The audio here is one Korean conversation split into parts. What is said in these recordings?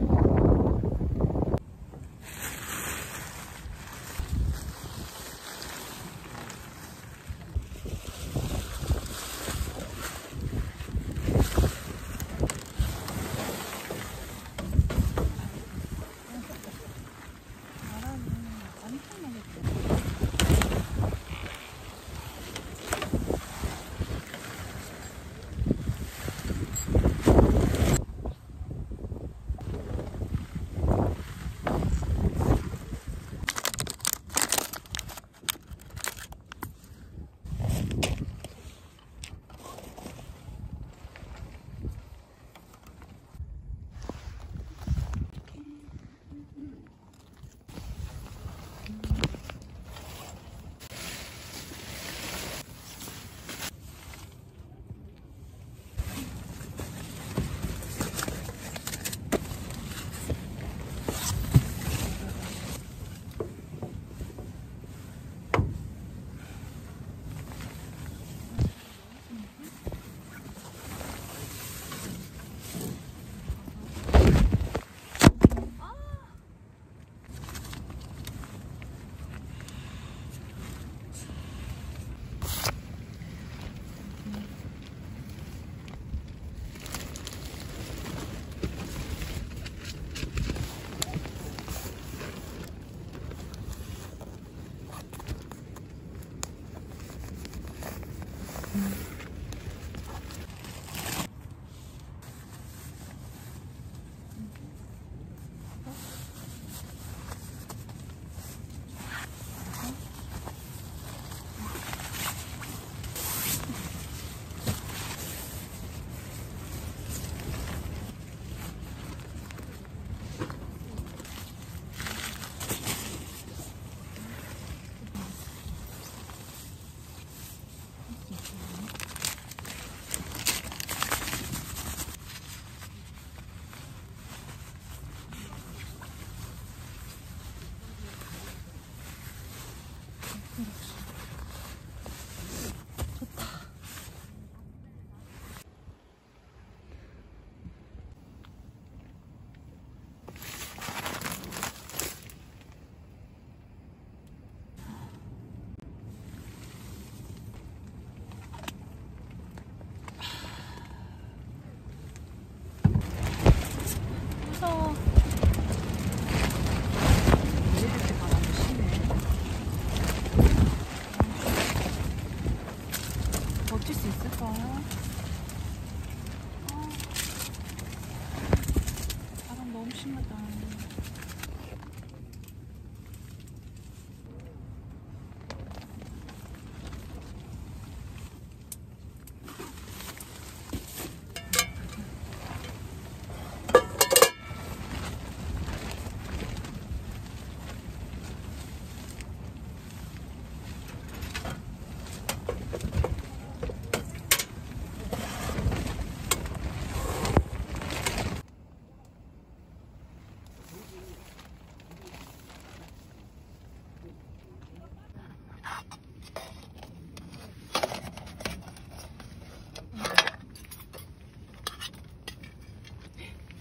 무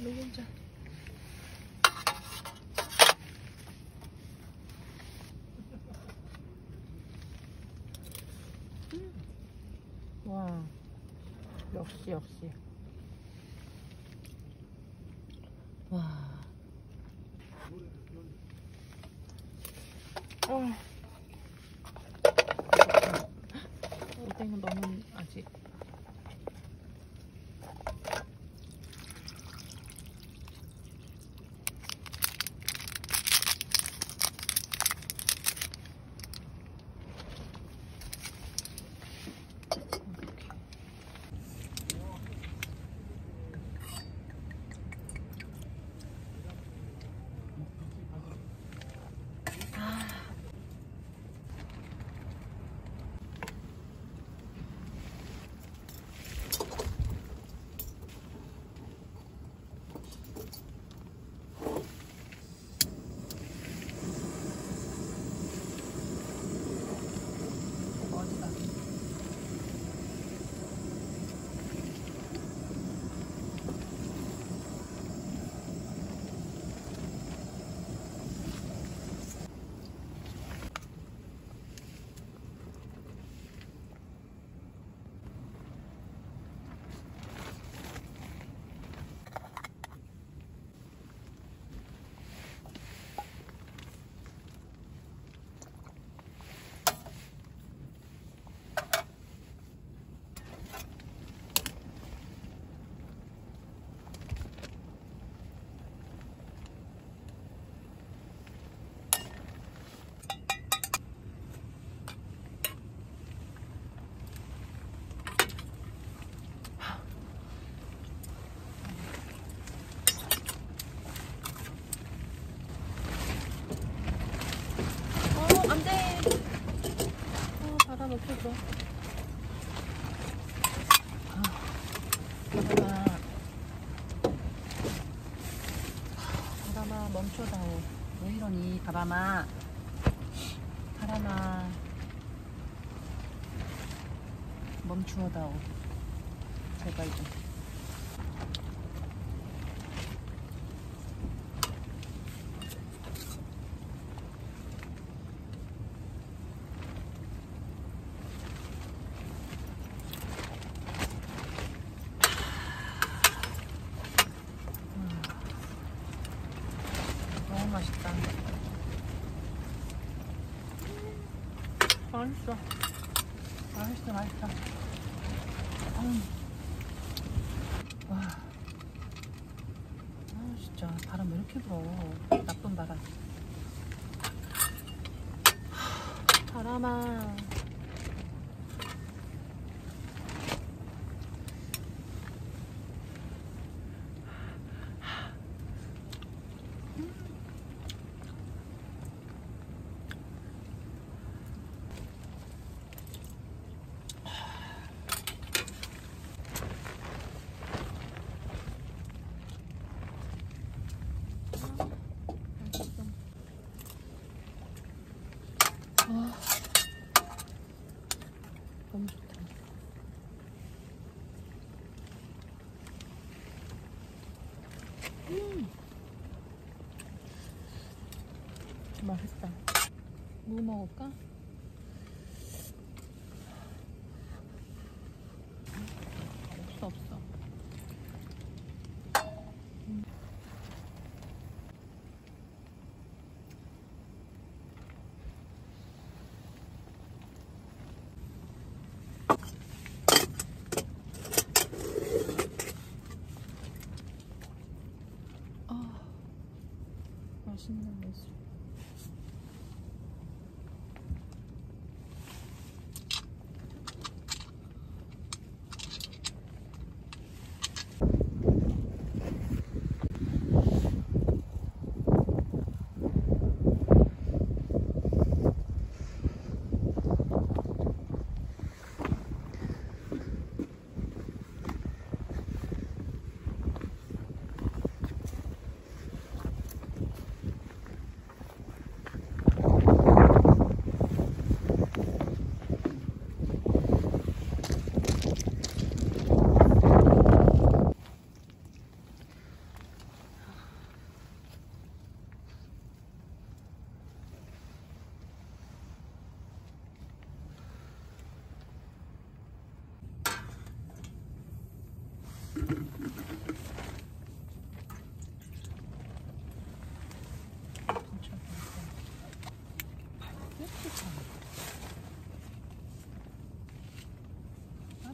노른자. 와, 역시 역시. 멈춰다오. 왜 이러니, 바람아. 바람아. 멈추어다오. 제발 좀. 너무 맛있다. 맛있어. 맛있어, 맛있어. 음. 와. 아, 진짜. 불어. 나쁜 바람. 바람아. 와. 너무 좋다. 음. 맛있다. 뭐 먹을까? 없어 없어. 아 맛있는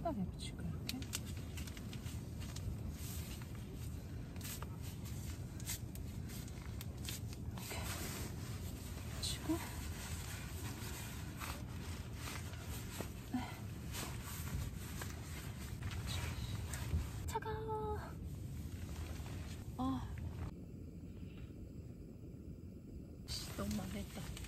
바닥에 붙일까 이렇게? 이렇게 붙이고 네. 차가워. 아. 씨, 너무 많했다.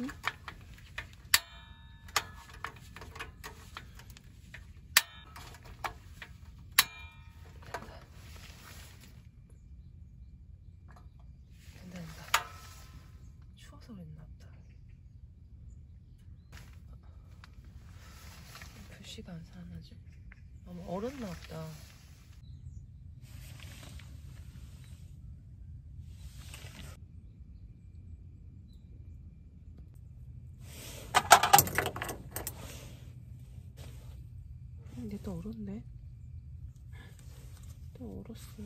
응? 추워서 그랬나 보다 글씨가 안 살아나지? 너무 얼었나 보다 또 얼었네. 또 얼었어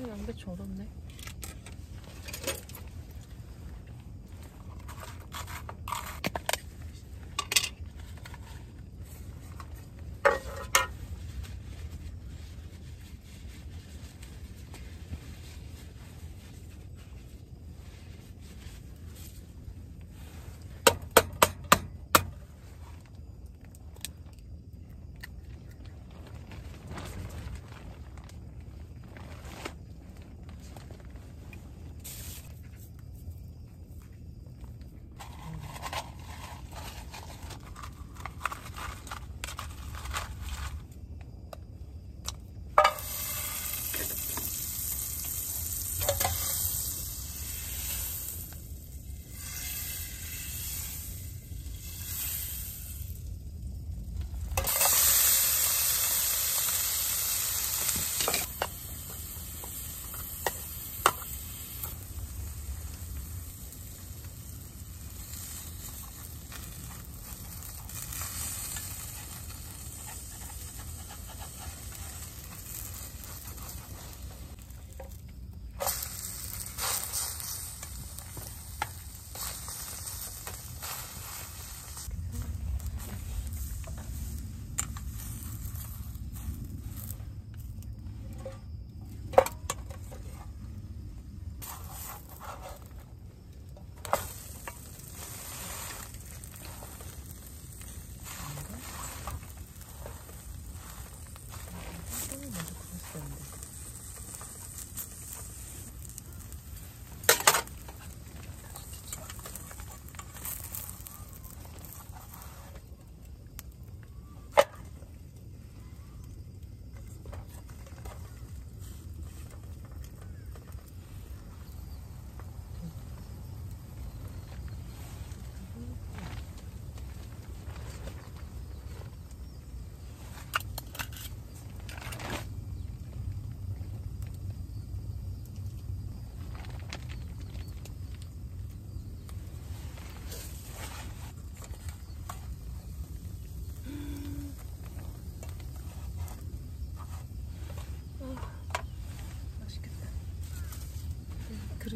이거 안 먹었어. 이 양배추 얼었네.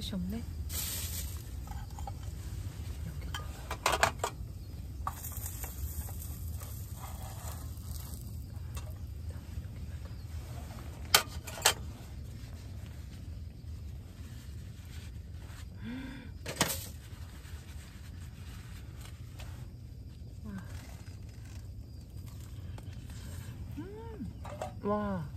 음, 그릇이 없네. 와. 와.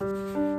Música